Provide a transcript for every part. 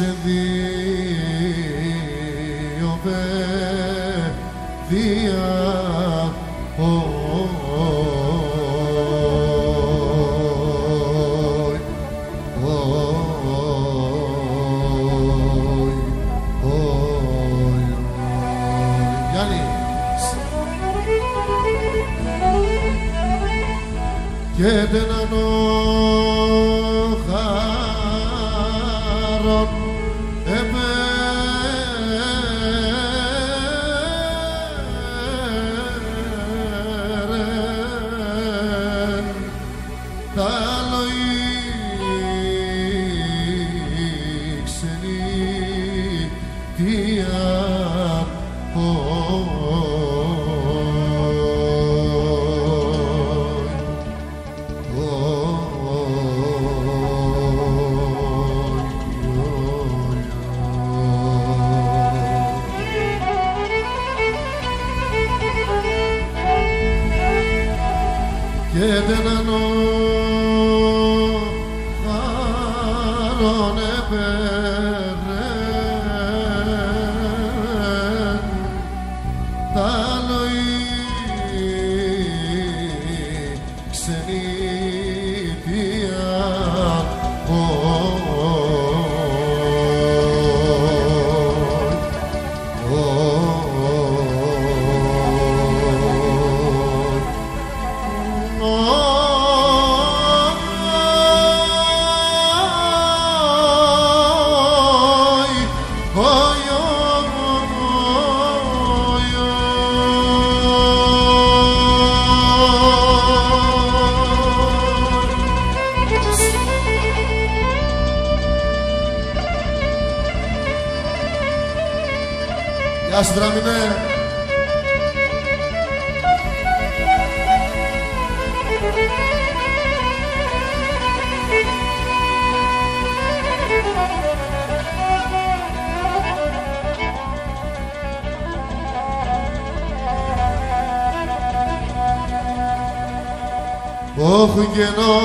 όχι Γεια σου Δραμινέ. Όχι κενό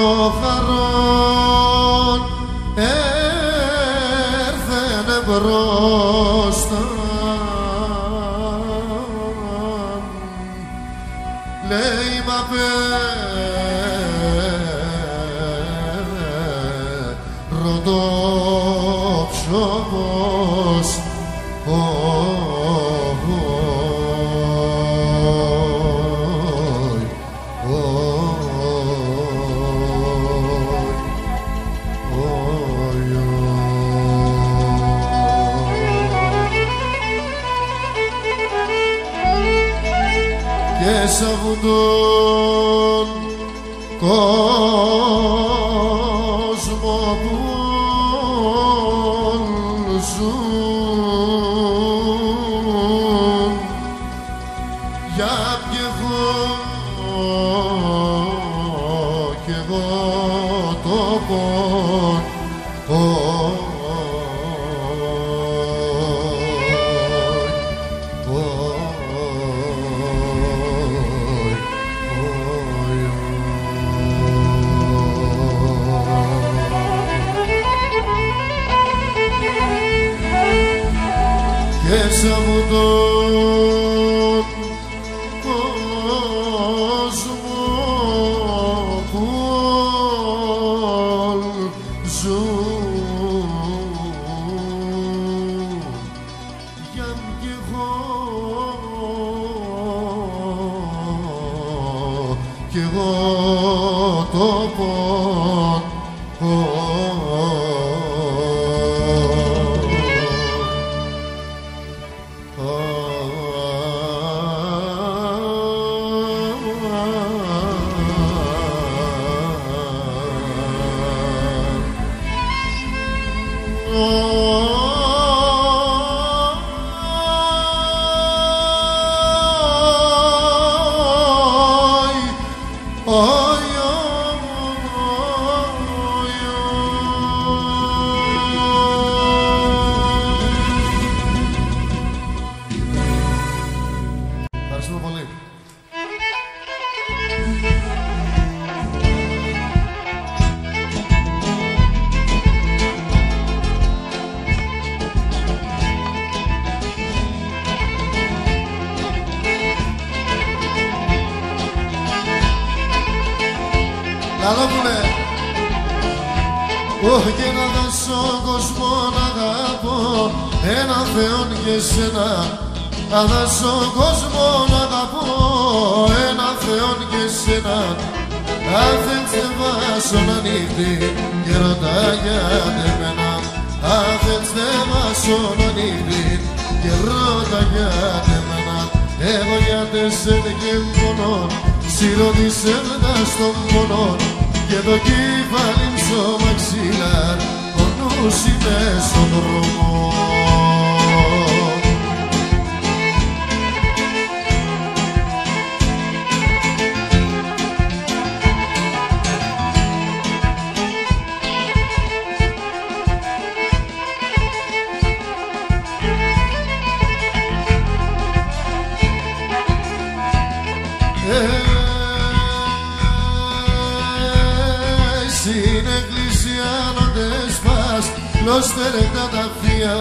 νότες πας Λώστερε τα ταφεία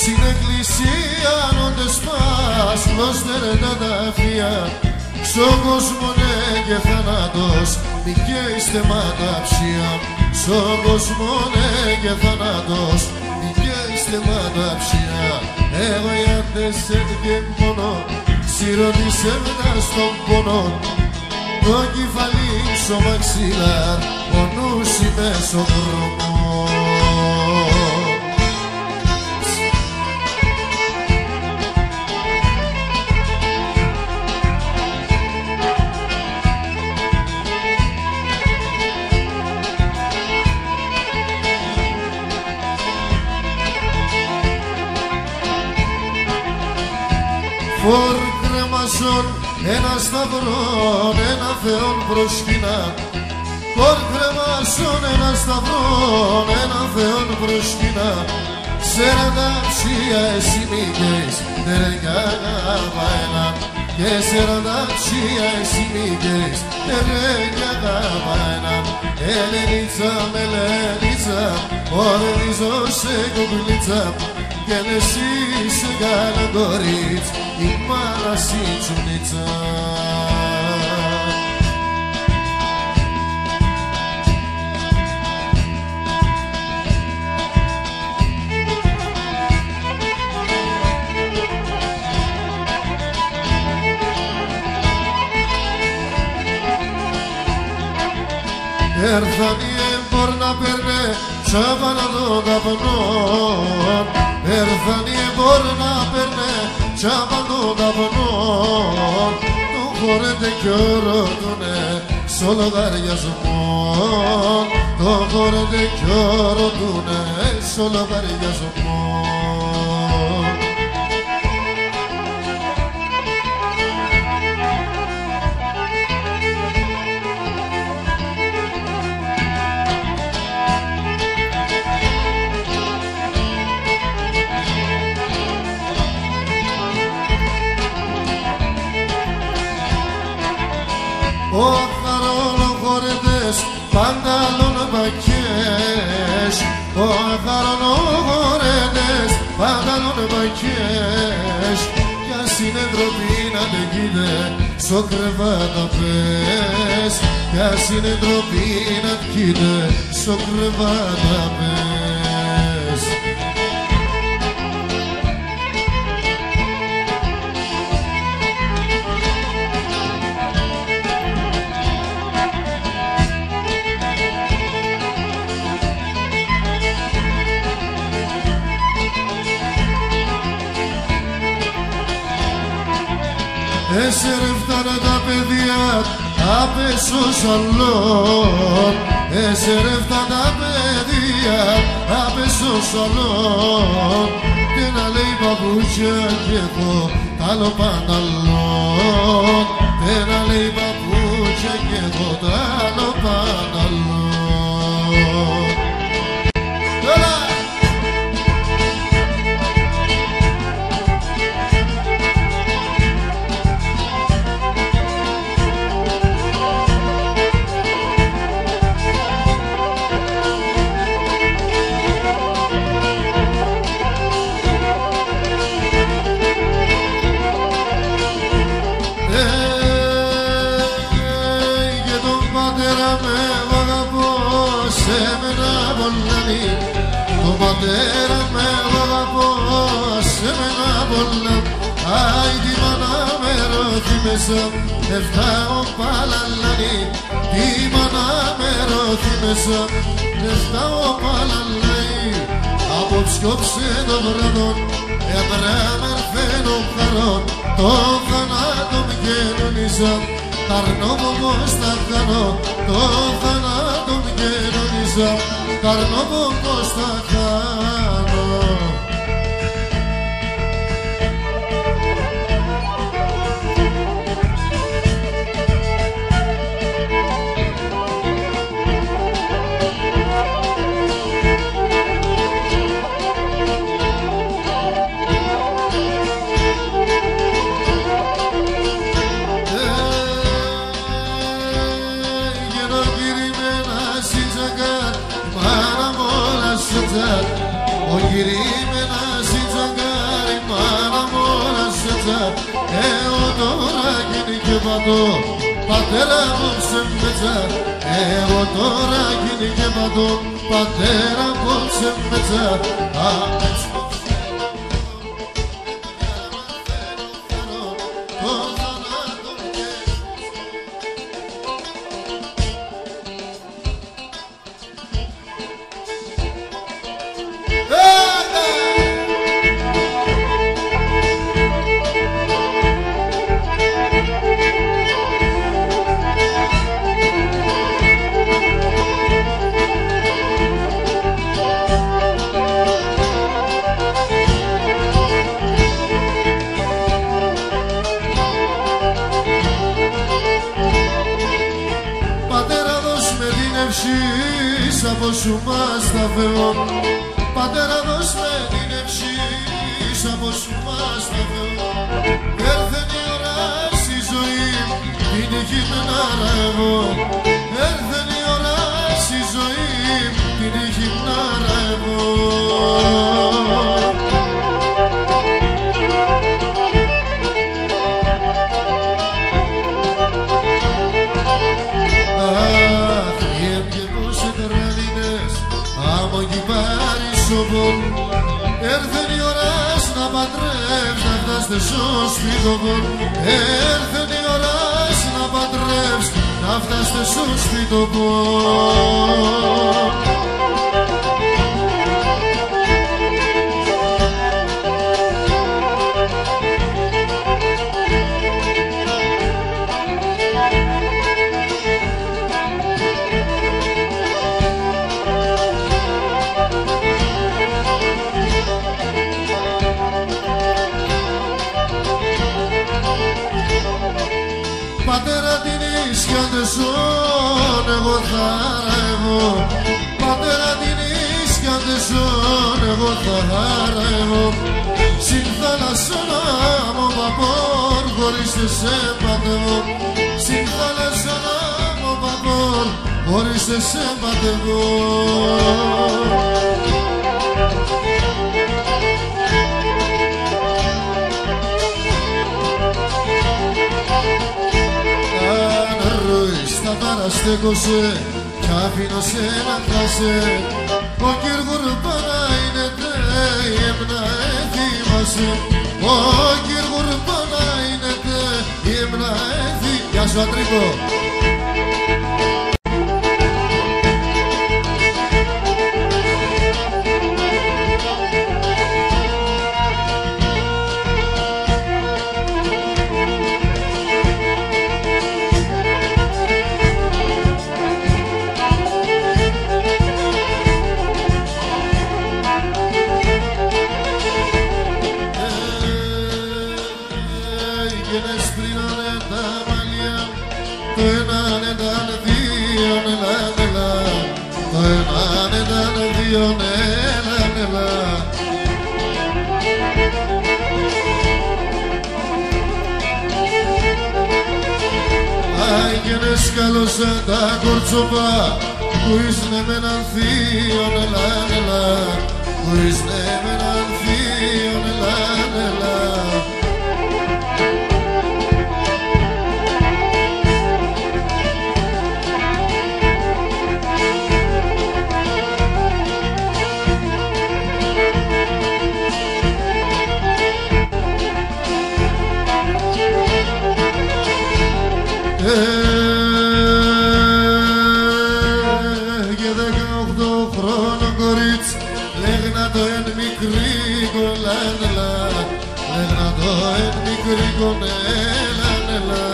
Στην εκκλησία νότες πας Λώστερε τα ταφεία Στον κόσμο ναι και θάνατος Μη καίει στεμάτα ψία. Στον κόσμο ναι και θάνατος Μη καίει στεμάτα ψία. Εγώ για τέσσερι και μόνο Σιρωτήσε μετά στον πόνο. Το κεφαλί στο μαξιλάρ ο νους είμαι στον δρόμο Φορ κρεμασόν ένα σταυρό, ένα θεόν προσκυνά Φορ κρεμασόν ένα σταυρό, ένα θεόν προσκυνά Σέραντα ψία εσύ μήκες, τερεγιά γαβαένα Και σέραντα ψία εσύ μήκες, τερεγιά γαβαένα Ελενίτσα με λενίτσα, ορελίζω σε κουκλίτσα και εσύ σε κάνα κορίτς η μάνα τσουνίτσα Έρθαν οι έμπορ να παίρνε σάβανα τον καπνό Έρθαν οι έμπορ να παίρνε σάβανα τον καπνό. Του χωρέτε κι ρωτούνε στο λογαριασμό Το χωρέτε κι ρωτούνε στο λογαριασμό Ο είναι ντροπή να τεγείτε στο κρεβάτα πες. Κι ας είναι ντροπή να τεγείτε στο κρεβάτα πες Έσερευτανε τα παιδιά απ' στο σαλόν Έσερευταν τα παιδιά απ' στο σαλόν Και να λέει παπούτσια κι εγώ τ' άλλο πανταλόν Και να λέει παπούτσια κι εγώ τ' άλλο πανταλόν ρώθη μέσα Εφτάω παλαλάνι Τη μάνα με ρώθη μέσα Εφτάω παλαλάνι Απόψιόψε το βραδόν Εμπράμε φαίνω χαρόν. Το θανάτο μ' κοινωνίσα Καρνό μου πως θα κάνω. Το θανάτο μ' κοινωνίσα Καρνό μου πως θα κάνω πατώ Πατέρα μου σε μετζα Εγώ τώρα γίνει και πατώ Πατέρα μου σε μετζα σε πατεύω Συν θάλασσα μου βαπόρ χωρίς σε πατεύω τα παραστέκωσε κι άφηνω σε να χάσε ο κύργουρ παρά είναι τε έμνα έθιμασε ο κύργουρ παρά είναι τε έμνα έθι Γεια σου Αντρίκο Έγινες καλός σαν τα κορτσοπά που είσαι με έναν θείο νελά νελά που είσαι με έναν θείο νελά νελά εν μικρή κονέλανελα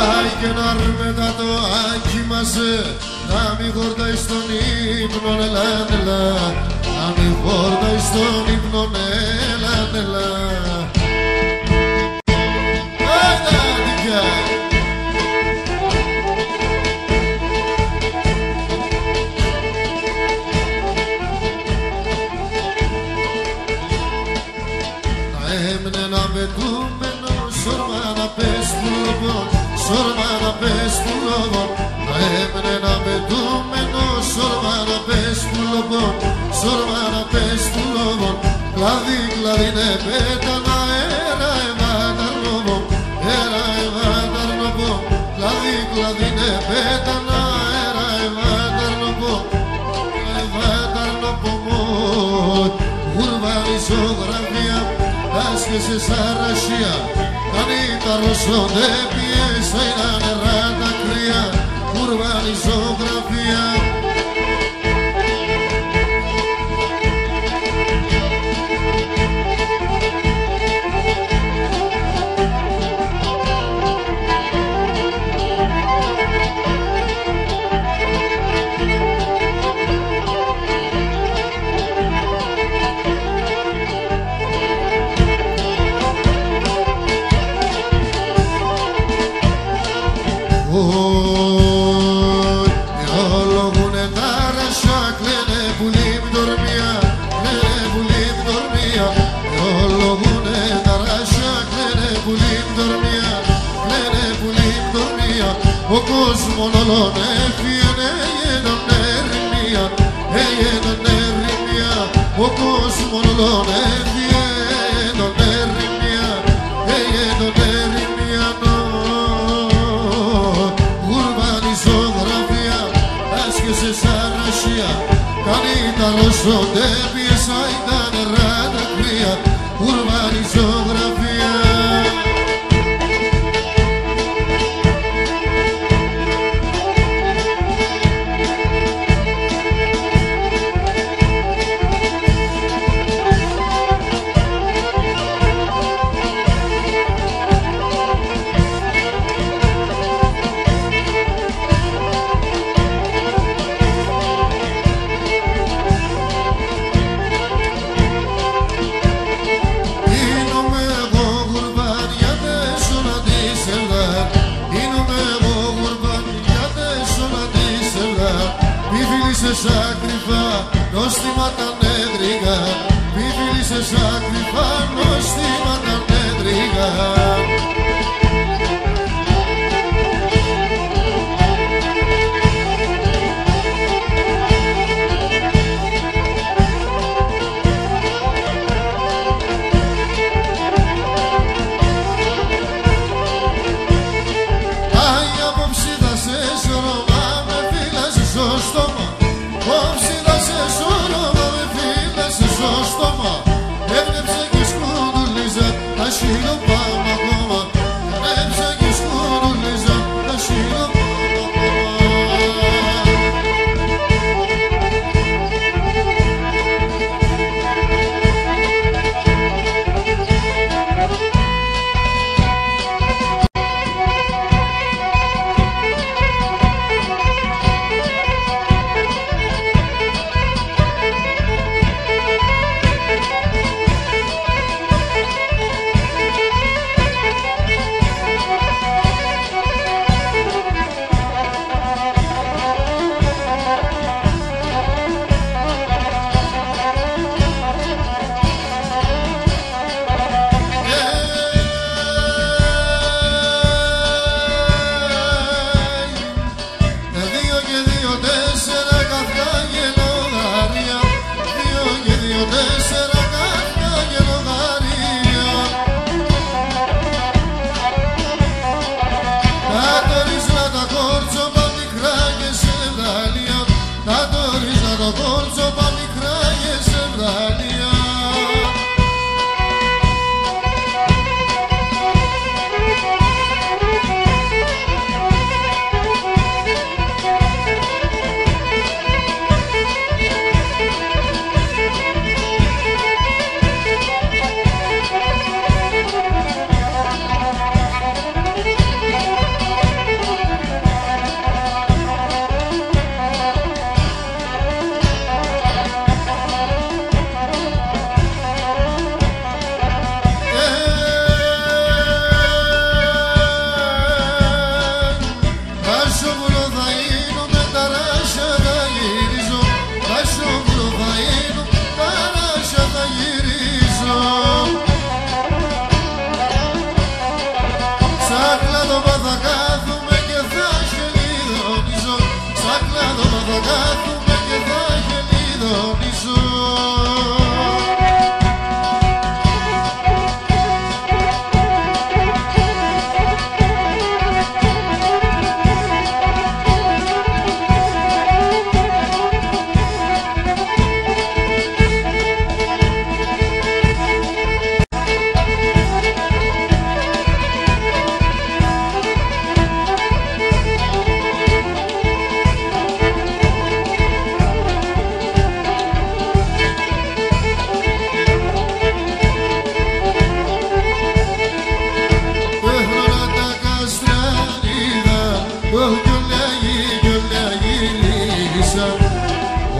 Άι και να μετά το άκι μας να μην χορτάει στον ύπνο ελά, να μην χορτάει στον ύπνο ελά, ελά. Σόρμα να πες που λόγω να έμεινε ένα πετούμενο σόρμα να πες που λόγω, σόρμα να πες που λόγω κλαδί, κλαδί ναι πέτανα έρα ευάταν λόγω, έρα ευάταν λόγω κλαδί, κλαδί ναι πέτανα έρα ευάταν λόγω ευάταν λόγω Γουρβάνη ζωγραφία άσκησε σαρασία Κάνει τα ρωσόντε πιέσα είναι νερά τα κρύα Γουρβάνη ζωγραφία κόσμος όλον έφυγε, έγινον ερημία, έγινον ερημία. Ο κόσμος όλον έφυγε, έγινον ερημία, έγινον ερημία. Γουρβάνη ζωγραφία άσκησε σαν ασία Κάνει τα ρωσόντε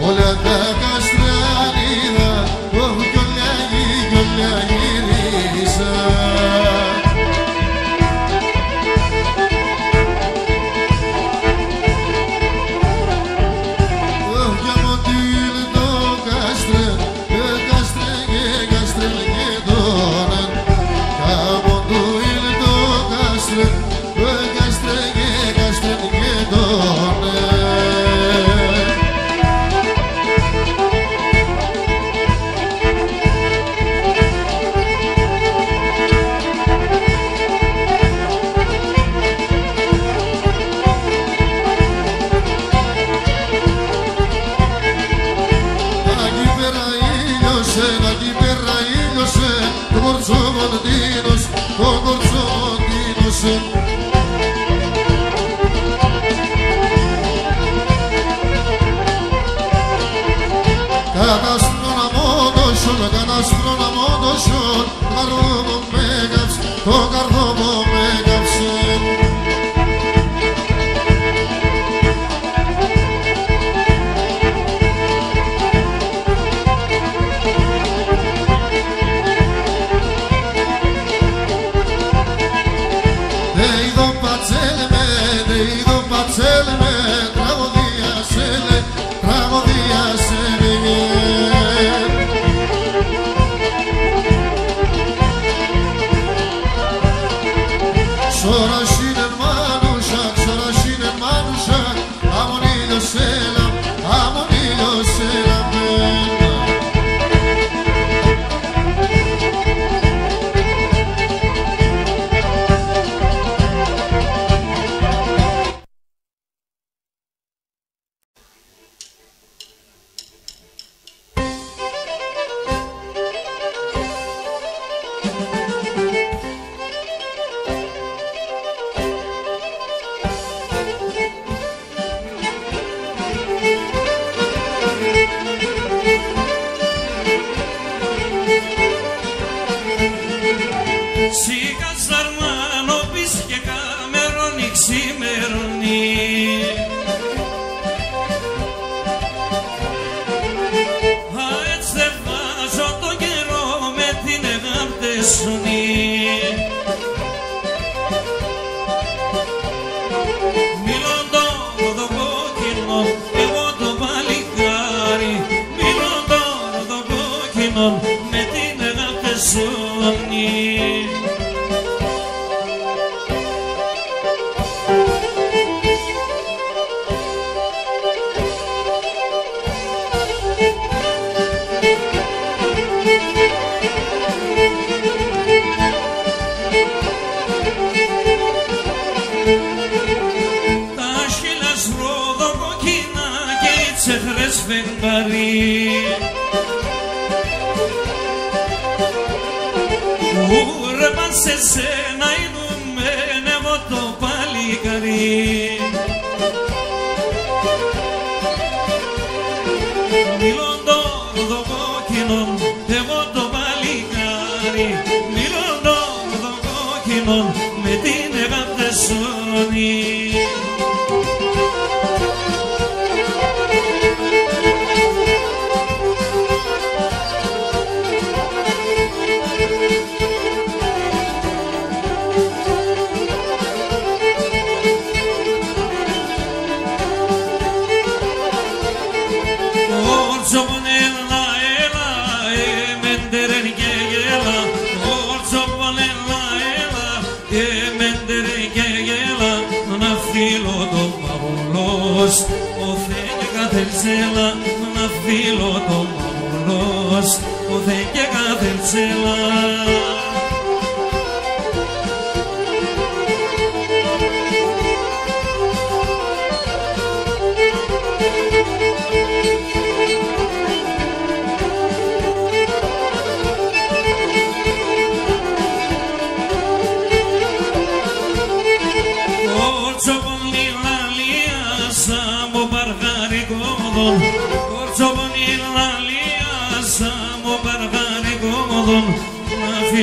ولا ذاك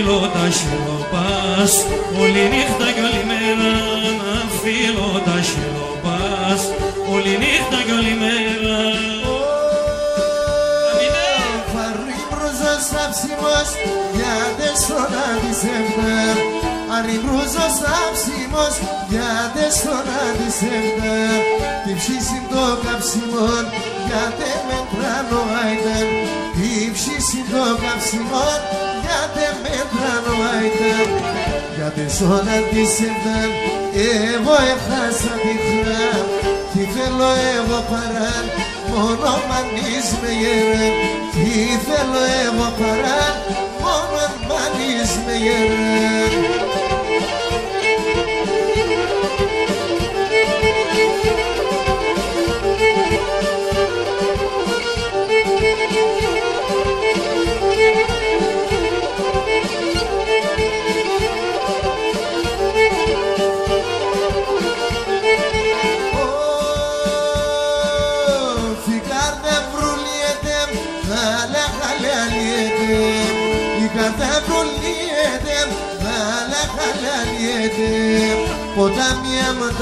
Φίλο τα χελοπάς όλη νύχτα κι όλη μέρα να φίλω τα χελοπάς όλη νύχτα κι όλη μέρα. Φαρούγι μπρούζο για δε σώνα Δισεμπέρ Άρη μπρούζο σταψιμός για δε σώνα Δισεμπέρ Τη ψήση το καψιμόν για δε μετράνο Άιντερ. Καψιμόν με τρανό άιτερ Γιατί στον αντισεύδερ εγώ έχασα τη χρά Τι θέλω εγώ παρά μόνο μανείς με γερέ Τι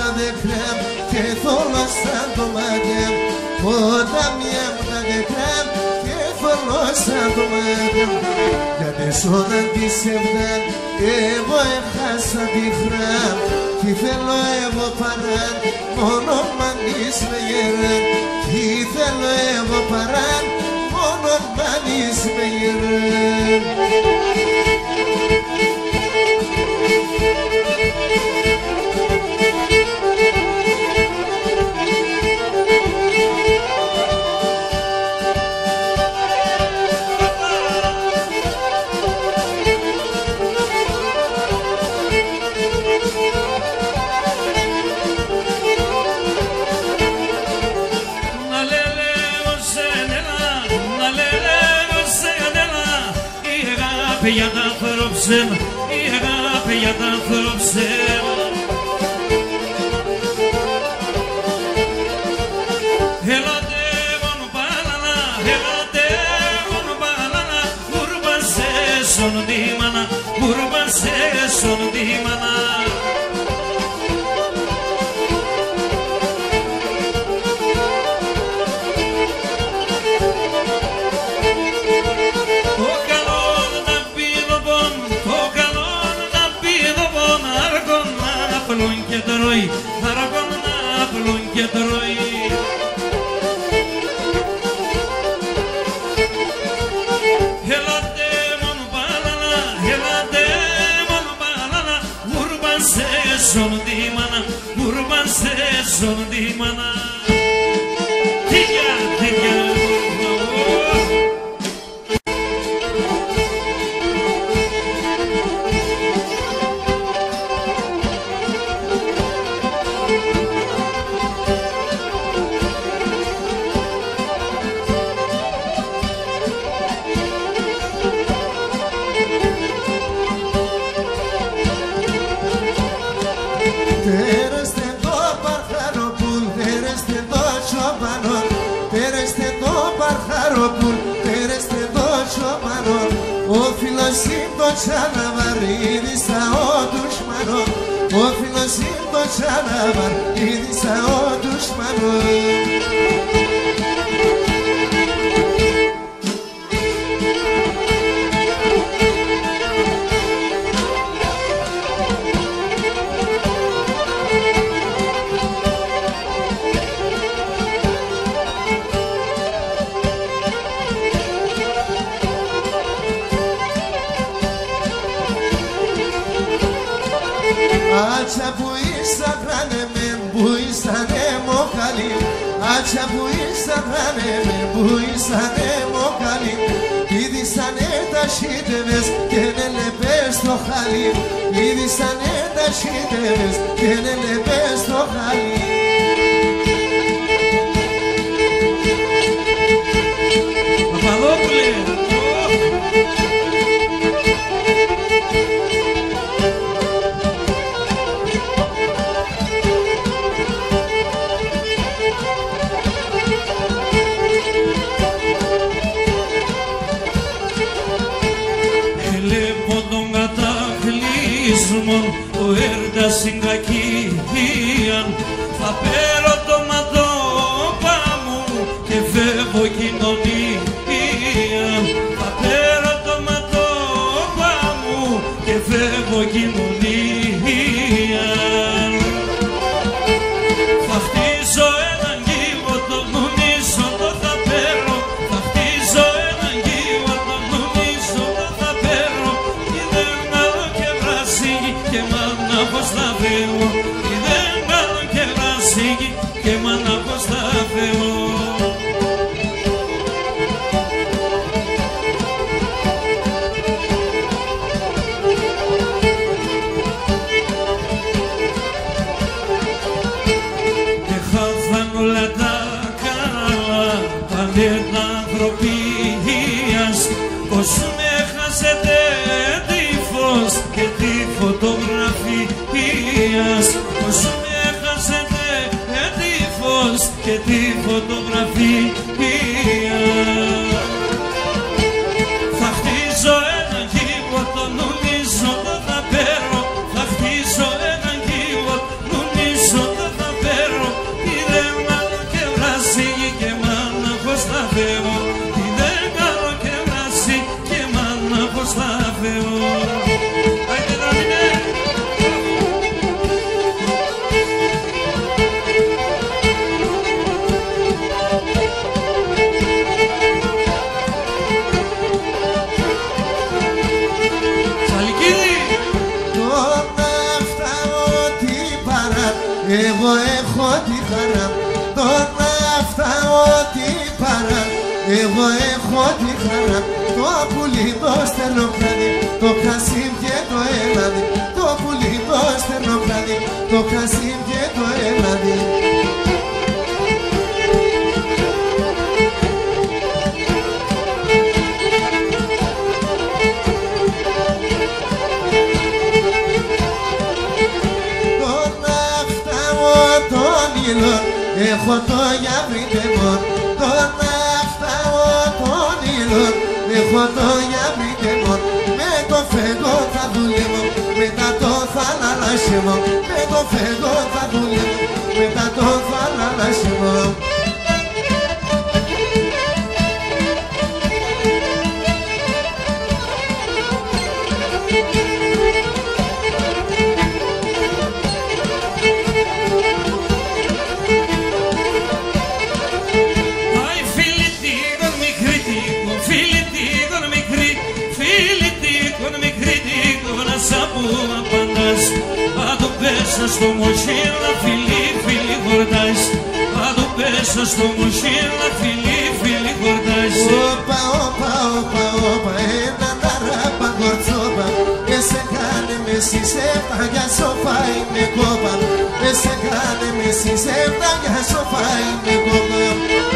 τα δεκρέμ και θόλο σαν το μάτια Ποτάμια μου τα δεκρέμ και θόλο σαν το μάτια Γιατί σώνα της σεβδά εγώ έχασα τη χρά. Τι θέλω εγώ παρά μόνο μανείς με γερά. Τι θέλω εγώ παρά μόνο μανείς με γερά. Sen, i agapı yadan fırıp sen Hela canavar idisa o düşmanım O filosimdo canavar idisa o düşmanım Άτσα που ήσανε με που ήσανε μοκαλί Άτσα που ήσανε με που ήσανε μοκαλί Είδησανε τα σύντεβες και νελεπές στο χαλί. Είδησανε τα σύντεβες και νελεπές στο χαλί συγκακίαν θα πέρω το κρασί και το έλαδι Τον αφτάμο τον ήλο έχω το γιαβρι τεμόν Τον αφτάμο τον ήλο έχω το γιαβρι τεμόν Με το φεγγό θα δουλεύω μετά το θαναλάσιμο, με το φεγό θα δουλεύω, μετά το θαναλάσιμο. πέσω στο μοχέλα φιλί φιλί χορτάς Θα του πέσω στο μοχέλα φιλί φιλί χορτάς Όπα, όπα, όπα, όπα, ένα ταράπα κορτσόπα Και σε κάνε μες συσέφτα για σοφά είναι κόπα. Και σε κάνε μες συσέφτα για σοφά είναι κόπα.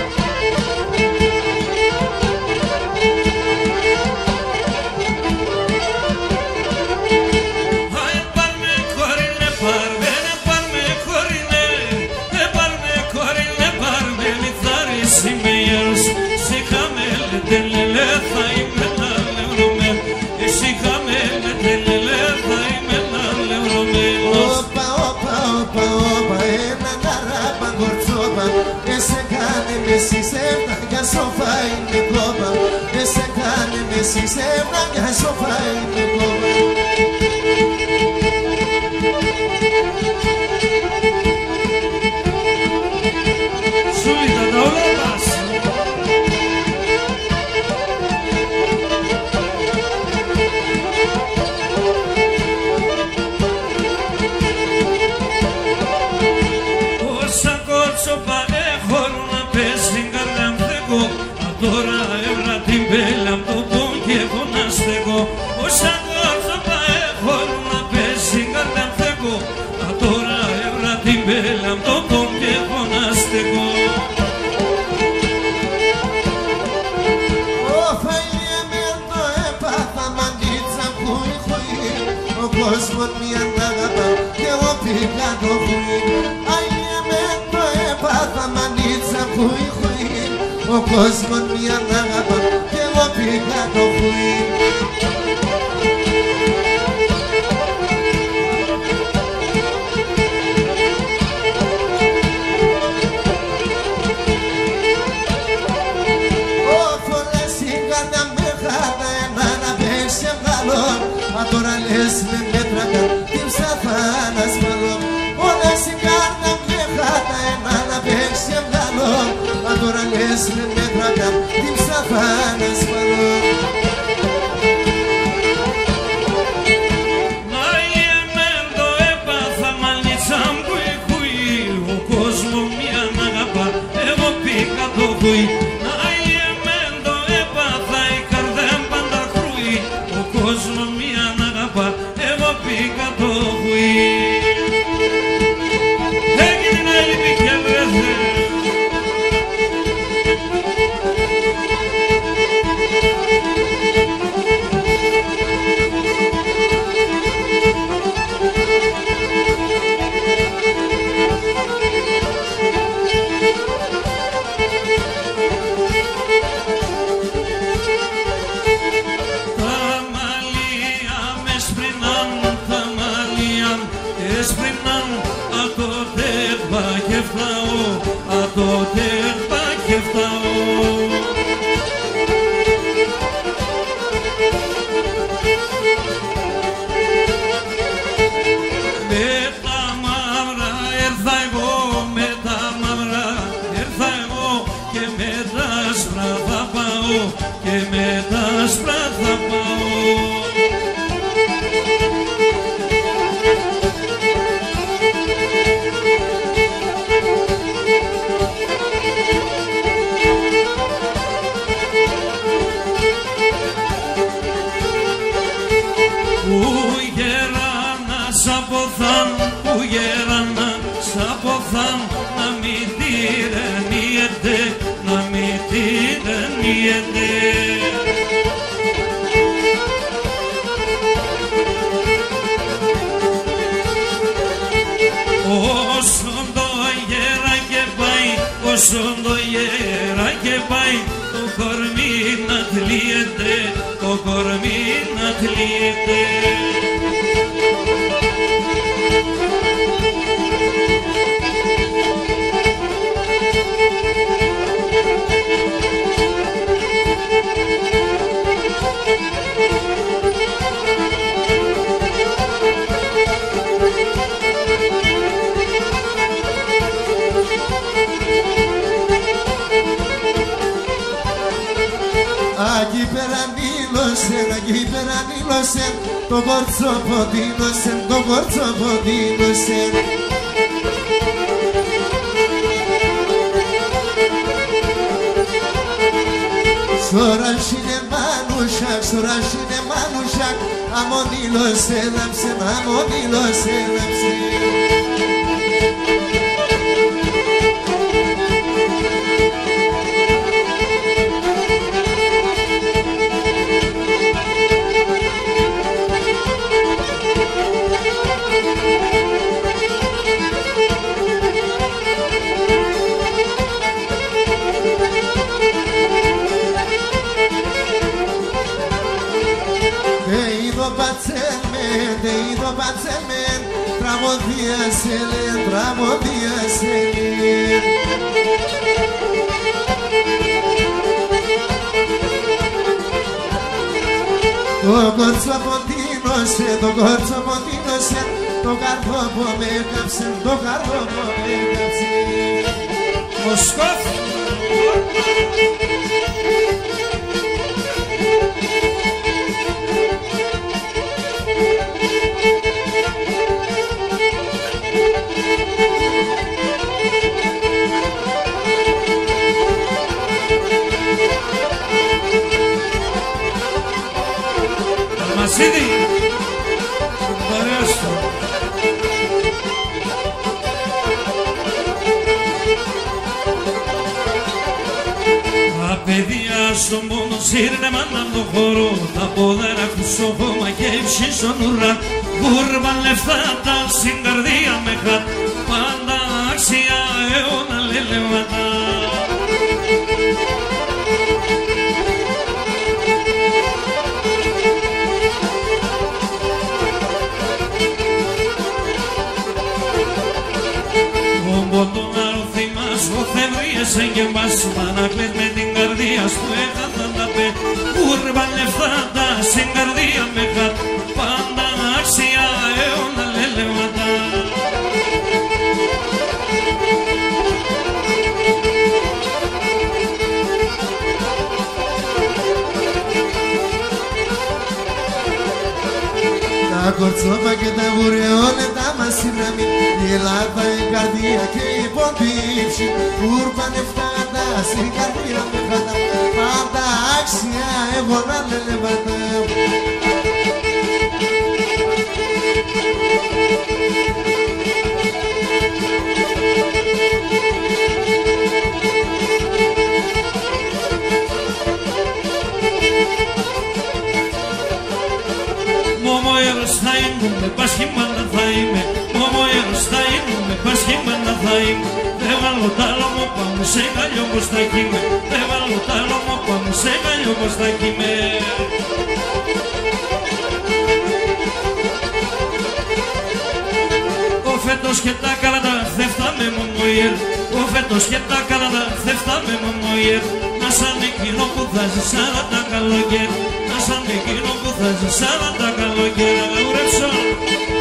opa, opa, é na garrapa gorzoba, esse cane me se sembra que a sofá em me coba, esse cane me se sembra que a sofá em me coba. ο κόσμος μια λάμπα και εγώ πήγα το φλί Μα τώρα λες με μέτρα nessa dança Τα κορτσόπα και τα βουρεόλετα μας συναμεί Η Ελλάδα η καρδία και η ποντίψη Κούρπανε φτάτα στην καρδία με φατά Πάντα άξια εγώ να λένε είμαι, πασχήμανα θα είμαι Μόμο θα είμαι, πασχήμανα θα είμαι Δεν βάλω τ' άλλο μου πάμε σε καλιό πως θα κείμε Δεν βάλω τ' άλλο μου πάμε σε καλιό πως θα κείμε Ο φέτος και τα καρατά δεν φτάμε μομοϊέρ Ο φέτος και τα καρατά δεν φτάμε μομοϊέρ Να σαν εκείνο που θα ζησάρα τα καλοκαίρι Να σαν εκείνο που θα ζησάρα τα καλοκαίρι Ουρέψω Vecina.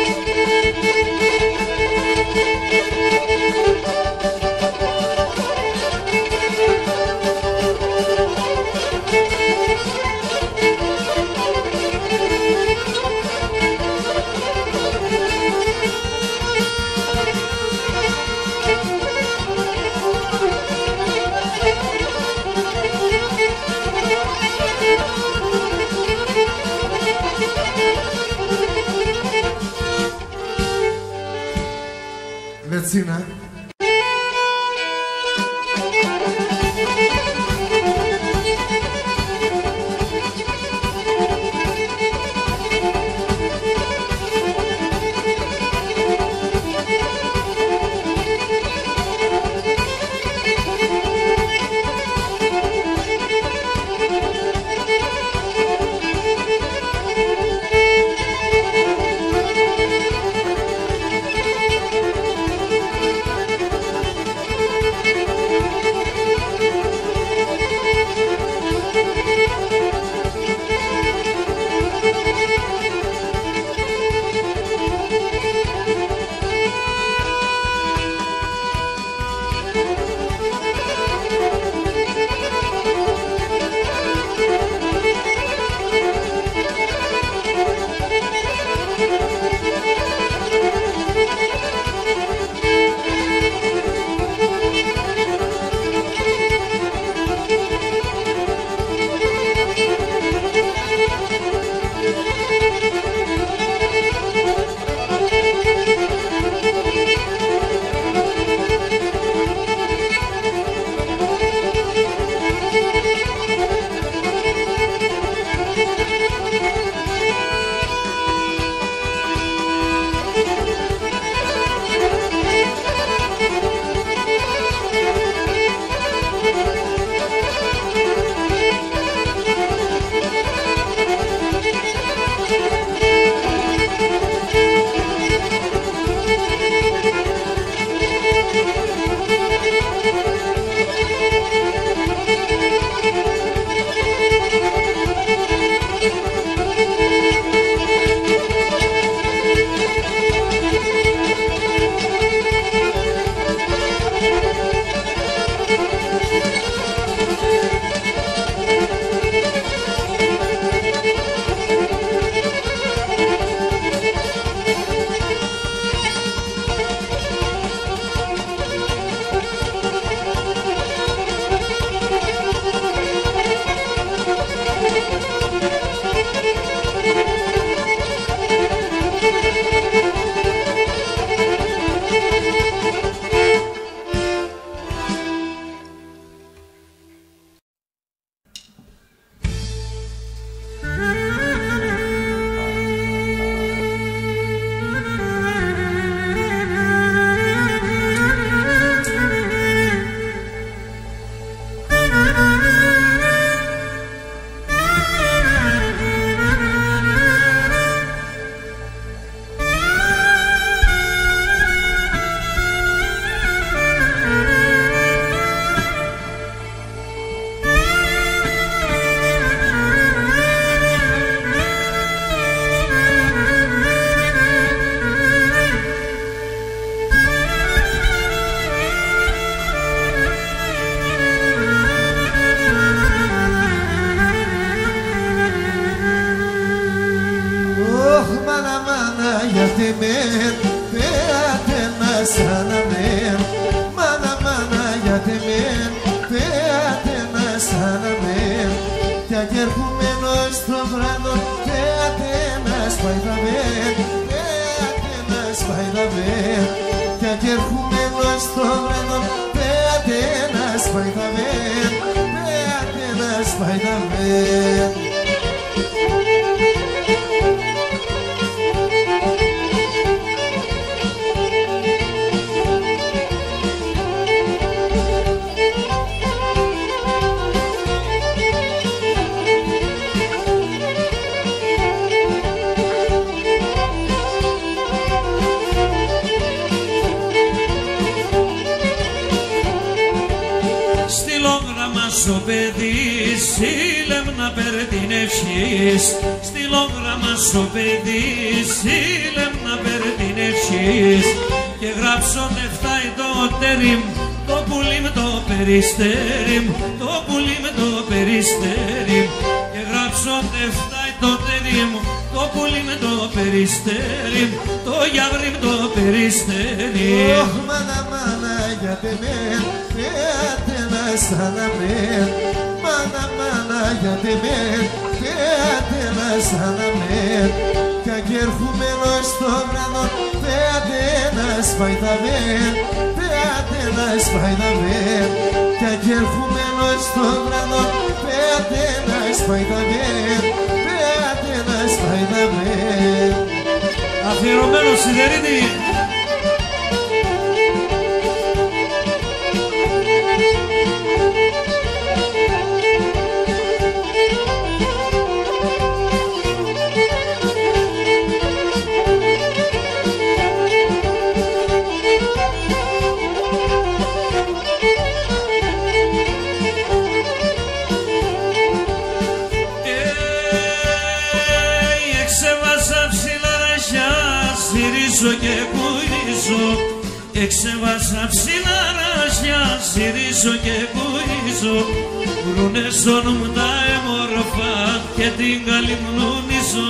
Βρουνε μου τα έμορφα και την καλυμνούνιζω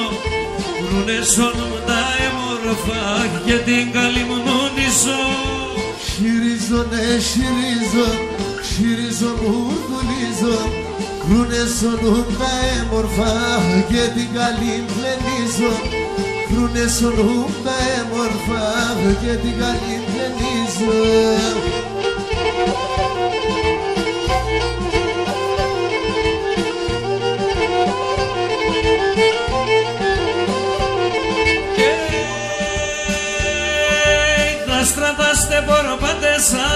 Βρουνε μου τα έμορφα και την καλυμνούνιζω Χειρίζω, ναι, χειρίζω, χειρίζω μου δουλίζω. Κρούνε σωνούν τα έμορφα και την καλή πλενίζω Κρούνε σωνούν τα έμορφα και την καλή στράτα στε πορπάτεσα,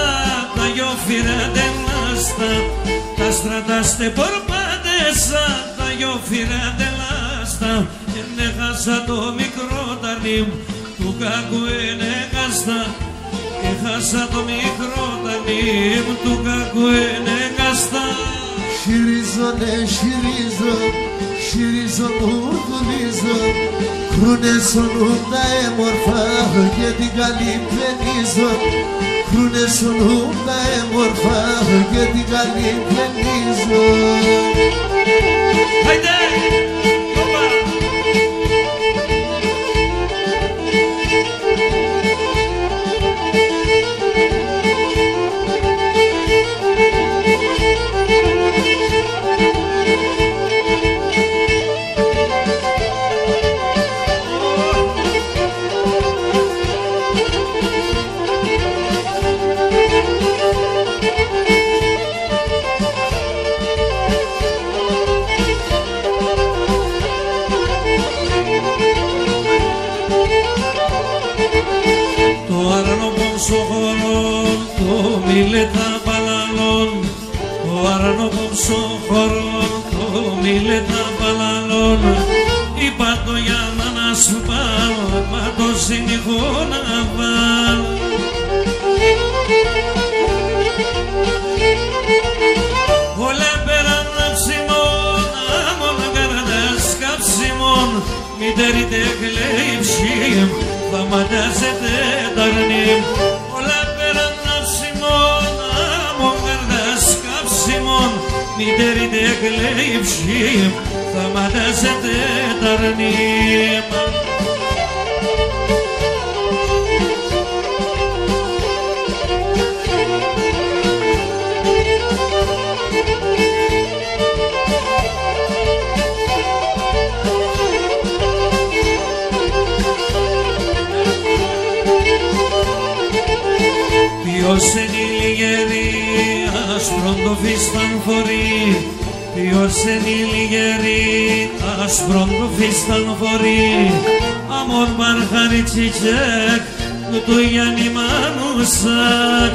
τα γιοφύρα δεν λάστα. Τα στράτα στε πορπάτεσα, τα γιοφύρα δεν λάστα. Ενέχασα το μικρό ταρνί μου, του κακού ενέχαστα. Έχασα το μικρό ταρνί μου, του κακού ενέχαστα. Χειρίζω, ναι, χειρίζω, χειρίζω μου δουλίζω Κρούνε σωνούν τα έμορφα και την καλή πλενίζω Κρούνε σωνούν τα έμορφα και την καλή πλενίζω Άιντε! Μιλέτα παλαλών Το αρνό πομσοχωρών, το μιλέτα παλαλών Είπα το για να να σου πάω, μα το συνεχώ να βάλω. Όλα πέραν αψιμών, άμον καραντάς καψιμών. Μητερή τεκλέψη, θα μαντάζεται ταρνίμ μητέρη δε κλαίει θα μάθασετε τα αρνήμα φίσταν φορεί Ποιος είναι η λιγερή άσπρον το φίσταν φορεί Αμόρ μαρχάρι τσιτσέκ του του Γιάννη Μανουσάκ.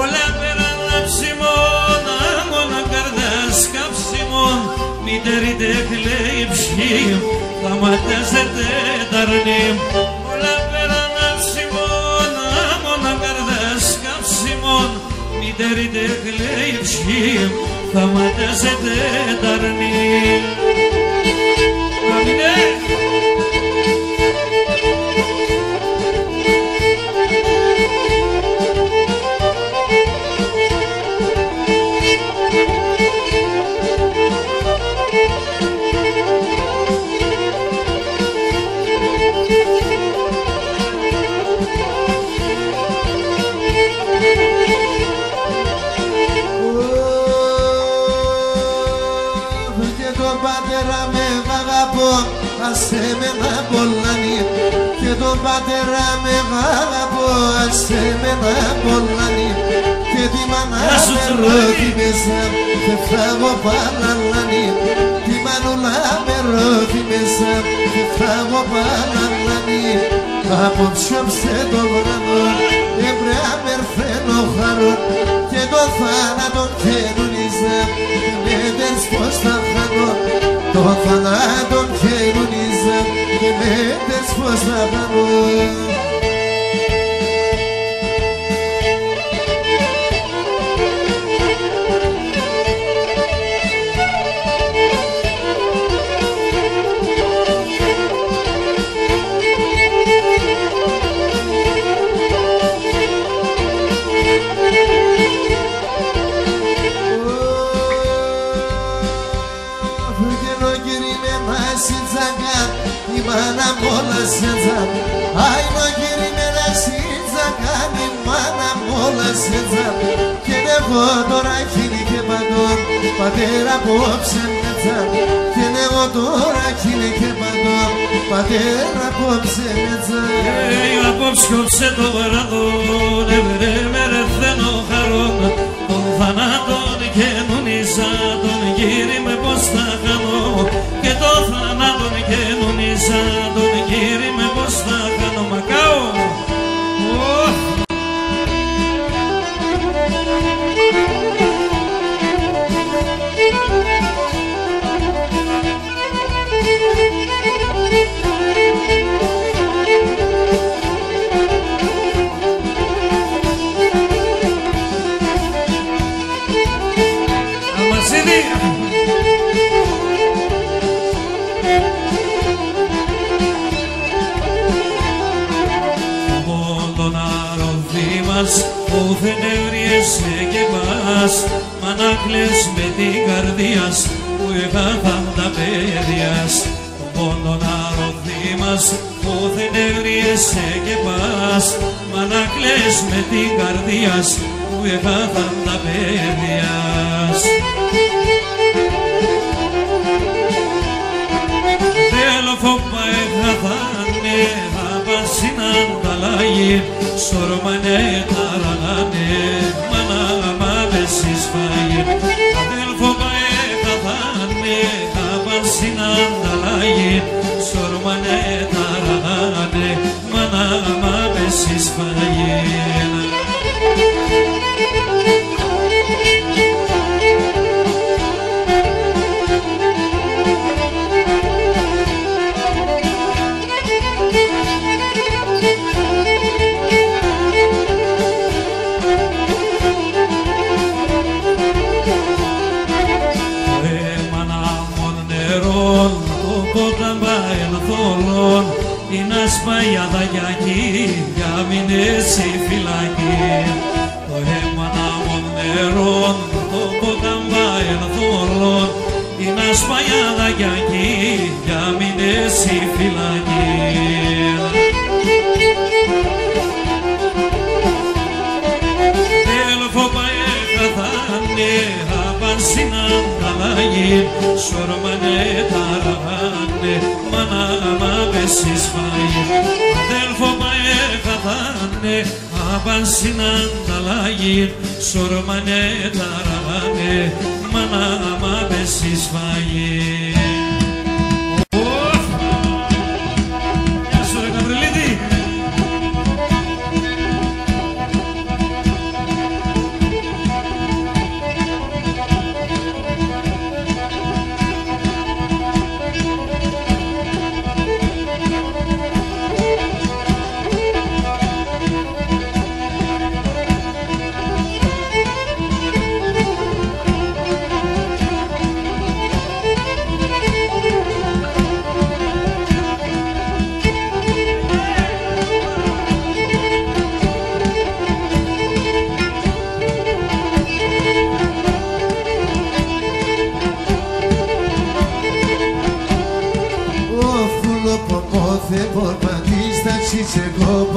Όλα πέραν λαψιμόν, αγώνα καρδάς καψιμόν Μητερή τέκλει ψήμ, θα ματιάζεται ταρνήμ Όλα Μητερή τέκλει ψήμ, θα ματιάζεται ταρνήμ Αμινέ! Πατέρα με αγαπώ Άσε με να πολλανεί Και τον πατέρα με αγαπώ Άσε με να πολλανεί Και τη μάνα Γεια σου, με Τσουρλή. ρώτη μέσα Και φάγω παλαλανεί Τη μανούλα με ρώτη μέσα Και φάγω παλαλανεί Απόψε ψε το βράδο Εμπρέα μερφαίνω χαρό Και το θάνατο καινούριζα Το θάνατο καινούριζα Και με Η μάνα μ' όλα σε τζαμ Και εγώ τώρα κύριε και παντών Πατέρα απόψε με τζαμ Και εγώ τώρα κύριε και παντών Πατέρα απόψε με τζαμ Hey, απόψε το βράδον, έβρε με ρεθένο χαρόν Τον θανάτων καινούνιζα, τον γύρι με πως θα κάνω Και το θανάτων καινούνιζα, τον γύρι με πως θα κάνω Μακάο! Πας Μ' ανάκλες με την καρδίας που είχαν τα παιδιάς Τον αρωθή μας που δεν έβριεσαι και πας. Μ' ανάκλες με την καρδίας που είχαν τα παιδιάς Θέλω φόβα έχαθανε Αβασίναν τα λάγι Σορμανε ταραγάνε φάγε Θέλω φόβα έχαθανε Αβασίναν τα λάγι Σορμανε ταραγάνε Μάνα μάδεσις φάγε Είναι ασπαγιά τα γιακή, για μην εσύ φυλακή Το έμανα μον νερόν, το πόταν πάει θολόν Είναι ασπαγιά τα γιακή, για μην εσύ φυλακή Θέλω φοβάε καθάνε, απαν συνάντα ανταλλαγή Σορμανε ταραγάνε μάνα μα πέσεις φάγει Αδέλφο μαέ καθάνε άπαν στην ανταλλαγή. Σορμανε ταραγάνε μάνα μα πέσεις φάγει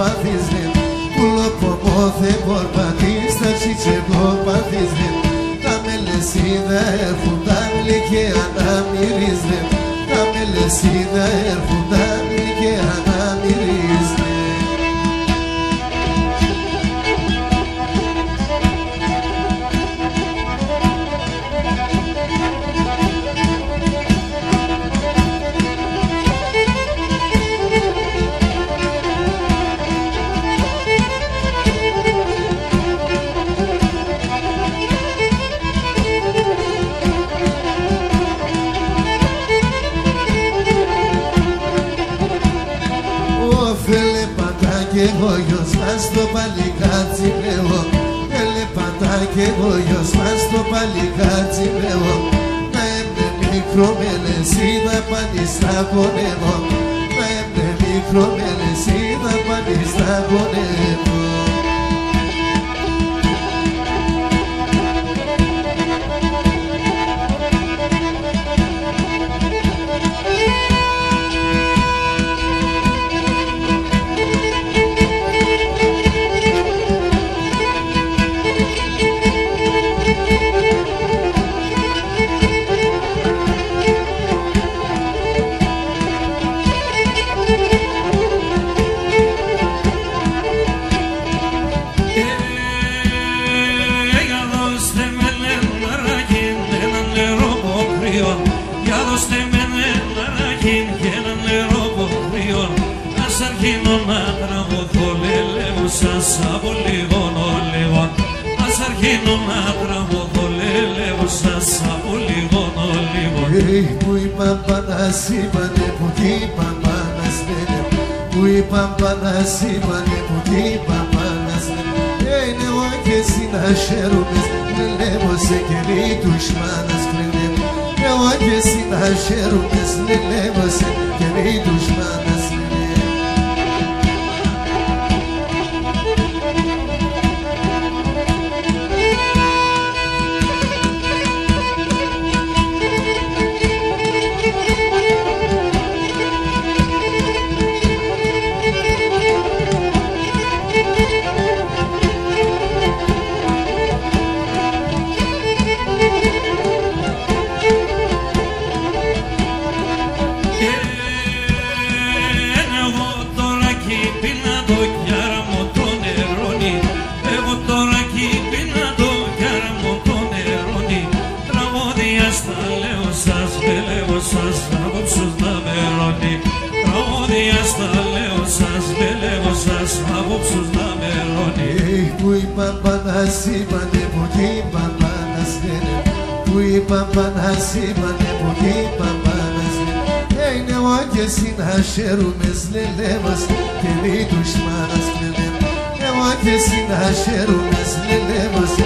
παθίζε που λόπο πόθε πορπατής θα ψήξε τα μελεσίδα έρχονταν λέει και αναμυρίζε τα μελεσίδα έρχονταν και εγώ γιος μας το παλικάτσι λέω Θέλε πατά και εγώ γιος μας το παλικάτσι λέω Να έμπνε μικρό με λεσίδα πάλι στα πονεύω Να έμπνε μικρό με λεσίδα πάλι στα πονεύω μας από λίγο λίγο Ας αρχίνω να τραγωγώ λέω σας από λίγο λίγο Που η παμπά να σήμανε που τι παμπά να σπένε Που η παμπά να σήμανε που τι παμπά ε, να Είναι εγώ και εσύ να χαίρομες λέω σε κερί τους ε, Είναι εγώ και εσύ να χαίρομες λέω σε κερί τους pui pampana sibane puti pampana svene Pui pampana sibane puti pampana svene Ei, ne oche sina sherumes Lelevo se keri dushmanas plene Ne oche sina sherumes Lelevo se keri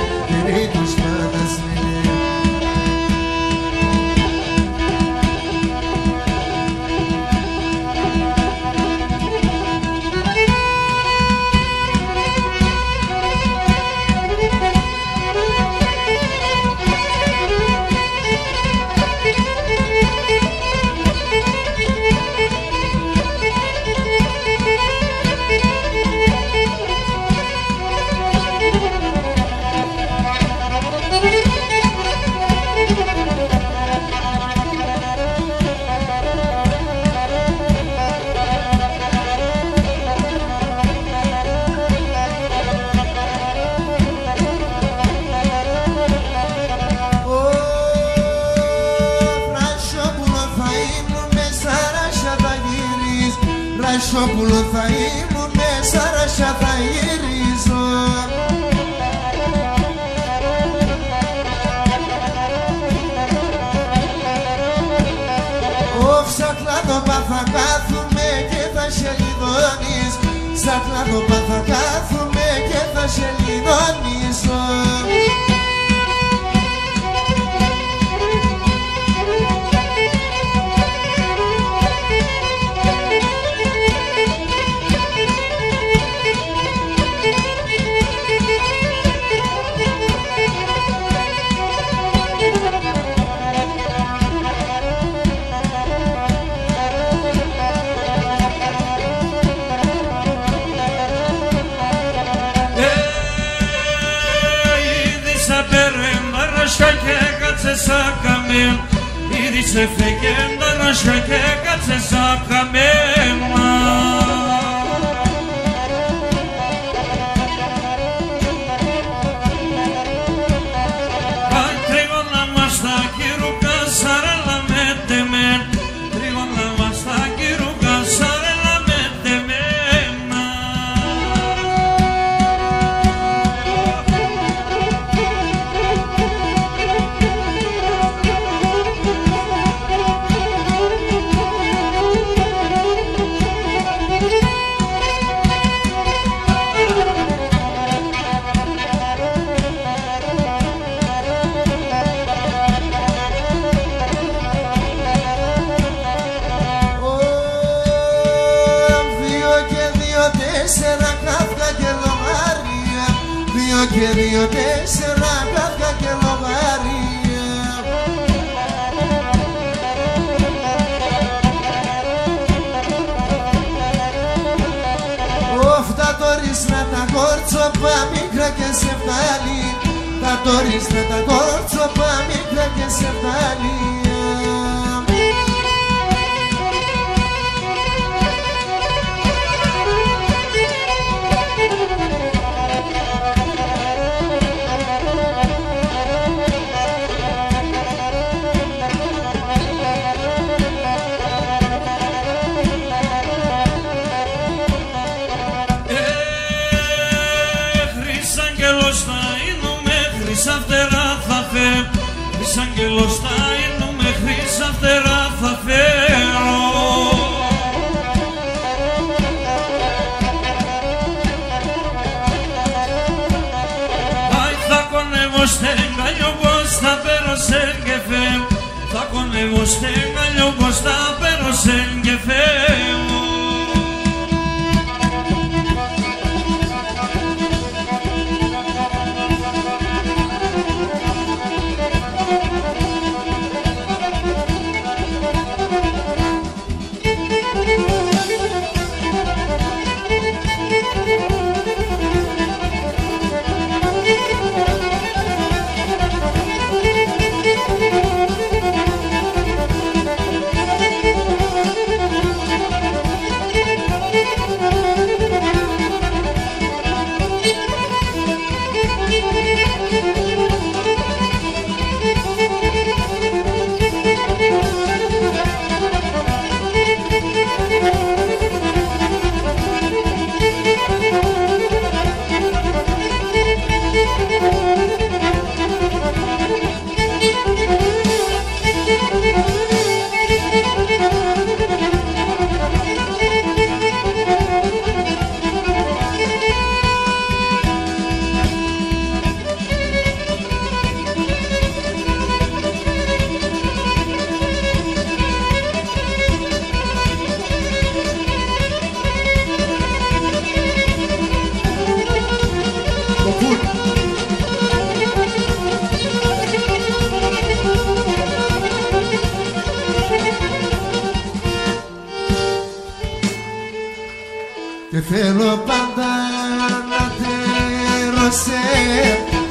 θα γυρίζω Όφσα κλάδοπα θα κάθουμε και θα σε λιδώνεις Σαν κλάδοπα θα κάθουμε και θα σε λιδώνεις sakame Idi se fekenda na shveke katse sakame κόρτσοπα μικρά και σε φτάνει Τα τόρισνα τα κόρτσοπα μικρά και σε φτάνει θα πέρω σε κεφέ Θα κονεύω στέγγαλιο πως θα πέρω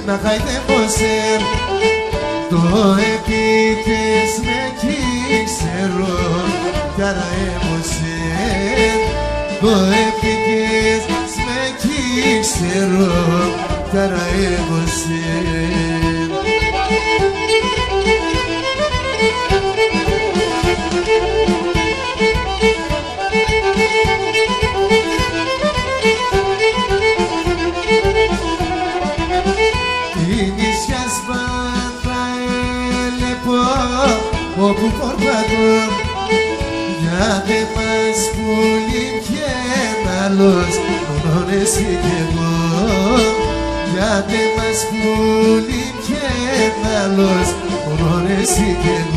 να χαϊδεύωσε το επίτες με κύξερο κι άρα έμωσε το επίτες με κύξερο κι άρα έμωσε άλλος μόνο εσύ κι εγώ. Γιατί μας πουλεί και άλλος μόνο εσύ κι εγώ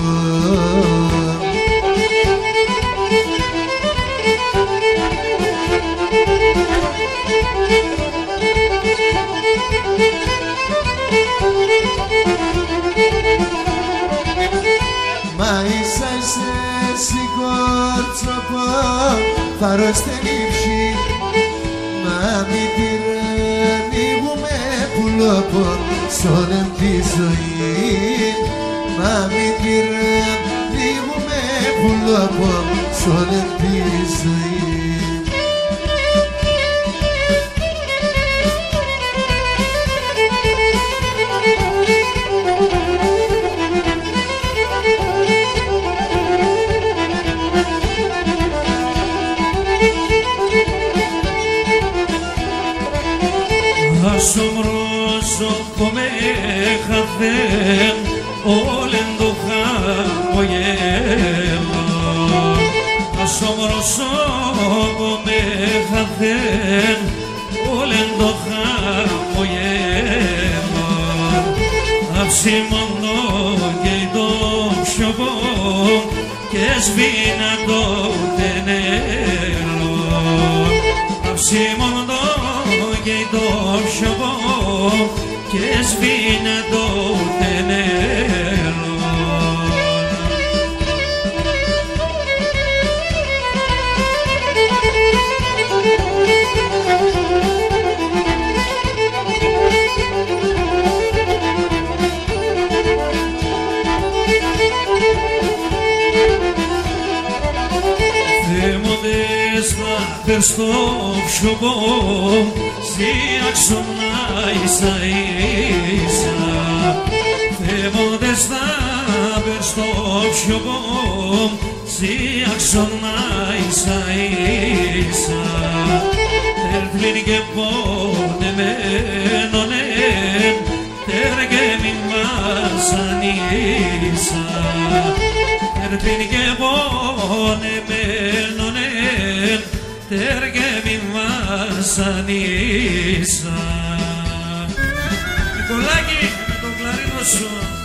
πουλόπο σ' όλη τη ζωή. Μα μη την ανοίγουμε πουλόπο σ' όλη τη ζωή χαθέν όλεν το χαμογέλο Αψιμοντό και το σιωπό και σβήνα το τενέλο. Αψιμοντό και το σιωπό και σβήνα το πες στο σιωπό Σύαξον να ίσα ίσα. Θέμοντες θα πες στο σιωπό Σύαξον να ίσα ίσα. Τερθλίν και πόνε μένονε Τέρ και μην βασανίσα Τερθλίν και πόνε μένονε Τέρ και μην βασανίσα Νικολάκη, με τον κλαρίνο σου